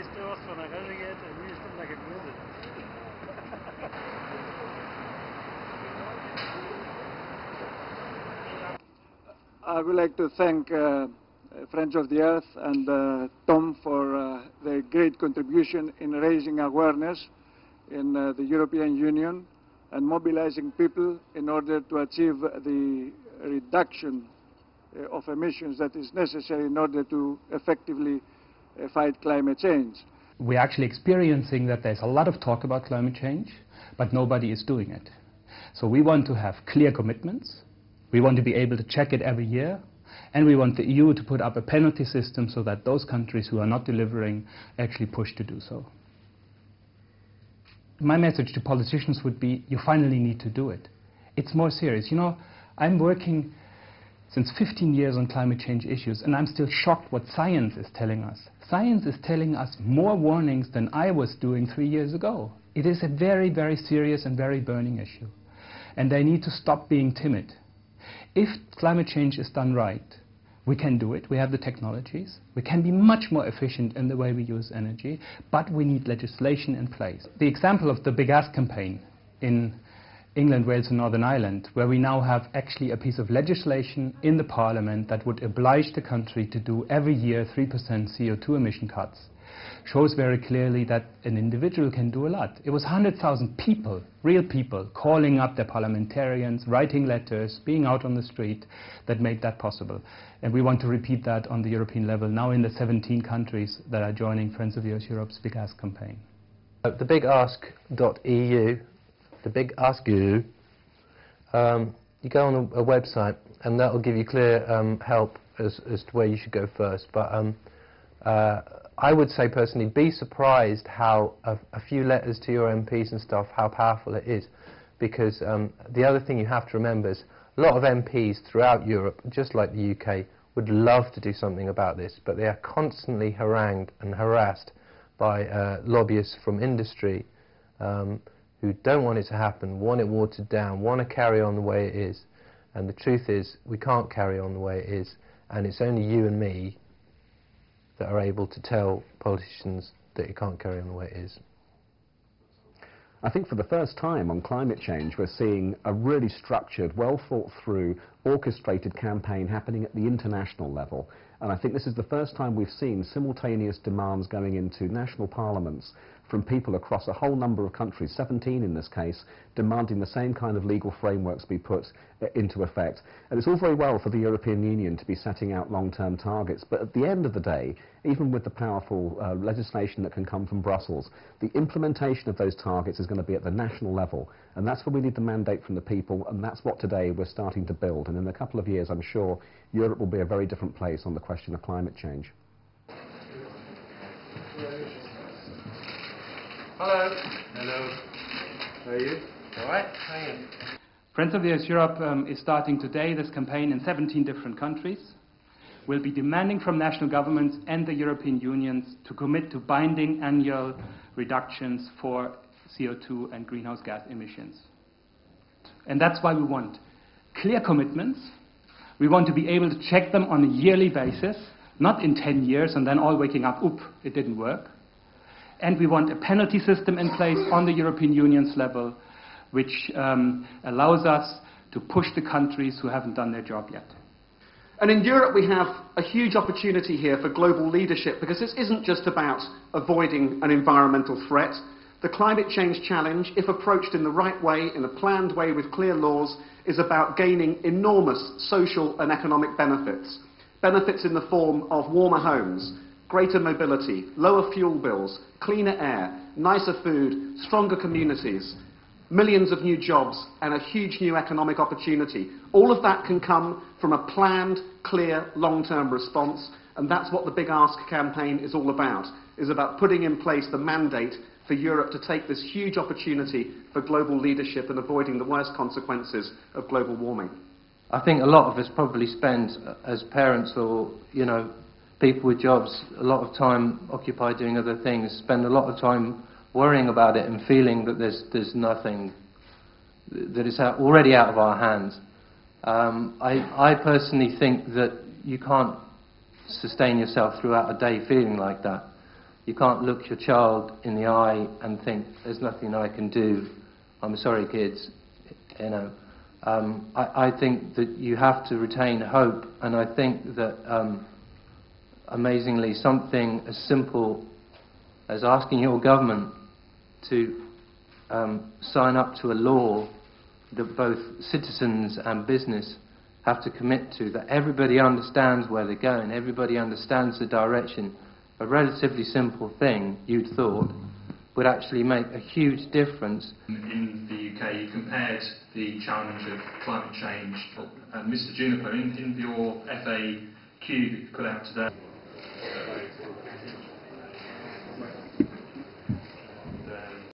Hodet. I would like to thank uh, Friends of the Earth and uh, Thom for uh, their great contribution in raising awareness in uh, the European Union and mobilizing people in order to achieve the reduction uh, of emissions that is necessary in order to effectively fight climate change. We're actually experiencing that there's a lot of talk about climate change, but nobody is doing it. So we want to have clear commitments. We want to be able to check it every year. And we want the EU to put up a penalty system so that those countries who are not delivering actually push to do so. My message to politicians would be, you finally need to do it. It's more serious. You know, I'm working since 15 years on climate change issues, and I'm still shocked what science is telling us. Science is telling us more warnings than I was doing three years ago. It is a very, very serious and very burning issue. And they need to stop being timid. If climate change is done right, we can do it. We have the technologies. We can be much more efficient in the way we use energy, but we need legislation in place. The example of the Big Ask campaign in England, Wales and Northern Ireland, where we now have actually a piece of legislation in the parliament that would oblige the country to do every year 3% CO2 emission cuts, shows very clearly that an individual can do a lot. It was 100,000 people, real people, calling up their parliamentarians, writing letters, being out on the street that made that possible. And we want to repeat that on the European level, now in the 17 countries that are joining Friends of Earth Europe's Big Ask campaign. Uh, the bigask.eu the big ask you, um, you go on a, a, website and that will give you clear um, help as, as to where you should go first. But um, uh, I would say personally, be surprised how a, a, few letters to your MPs and stuff, how powerful it is. Because um, the other thing you have to remember is a lot of MPs throughout Europe, just like the UK, would love to do something about this, but they are constantly harangued and harassed by uh, lobbyists from industry um, who don't want it to happen, want it watered down, want to carry on the way it is. And the truth is, we can't carry on the way it is, and it's only you and me that are able to tell politicians that it can't carry on the way it is. I think for the first time on climate change, we're seeing a really structured, well thought through, orchestrated campaign happening at the international level. And I think this is the first time we've seen simultaneous demands going into national parliaments from people across a whole number of countries, 17 in this case, demanding the same kind of legal frameworks be put uh, into effect. And it's all very well for the European Union to be setting out long-term targets, but at the end of the day, even with the powerful uh, legislation that can come from Brussels, the implementation of those targets is going to be at the national level. And that's where we need the mandate from the people, and that's what today we're starting to build. And in a couple of years, I'm sure Europe will be a very different place on the question of climate change. Hello. Hello. How are you? All right. How are you? Friends of the Earth Europe um, is starting today this campaign in 17 different countries. We'll be demanding from national governments and the European unions to commit to binding annual reductions for CO2 and greenhouse gas emissions. And that's why we want clear commitments. We want to be able to check them on a yearly basis, not in 10 years and then all waking up, oop, it didn't work and we want a penalty system in place on the European Union's level, which um, allows us to push the countries who haven't done their job yet. And in Europe, we have a huge opportunity here for global leadership because this isn't just about avoiding an environmental threat. The climate change challenge, if approached in the right way, in a planned way with clear laws, is about gaining enormous social and economic benefits. Benefits in the form of warmer homes, greater mobility, lower fuel bills, cleaner air, nicer food, stronger communities, millions of new jobs, and a huge new economic opportunity. All of that can come from a planned, clear, long-term response, and that's what the Big Ask campaign is all about, is about putting in place the mandate for Europe to take this huge opportunity for global leadership and avoiding the worst consequences of global warming. I think a lot of us probably spend, as parents or, you know, people with jobs a lot of time occupied doing other things spend a lot of time worrying about it and feeling that there's, there's nothing that is already out of our hands. Um, I, I personally think that you can't sustain yourself throughout a day feeling like that. You can't look your child in the eye and think, there's nothing I can do. I'm sorry, kids. You know, um, I, I, think that you have to retain hope, and I think that um, amazingly, something as simple as asking your government to um, sign up to a law that both citizens and business have to commit to, that everybody understands where they're going, everybody understands the direction. A relatively simple thing, you'd thought, would actually make a huge difference. In the UK, you compared the challenge of climate change. And Mr. Juniper, in, in your FAQ that you put out today,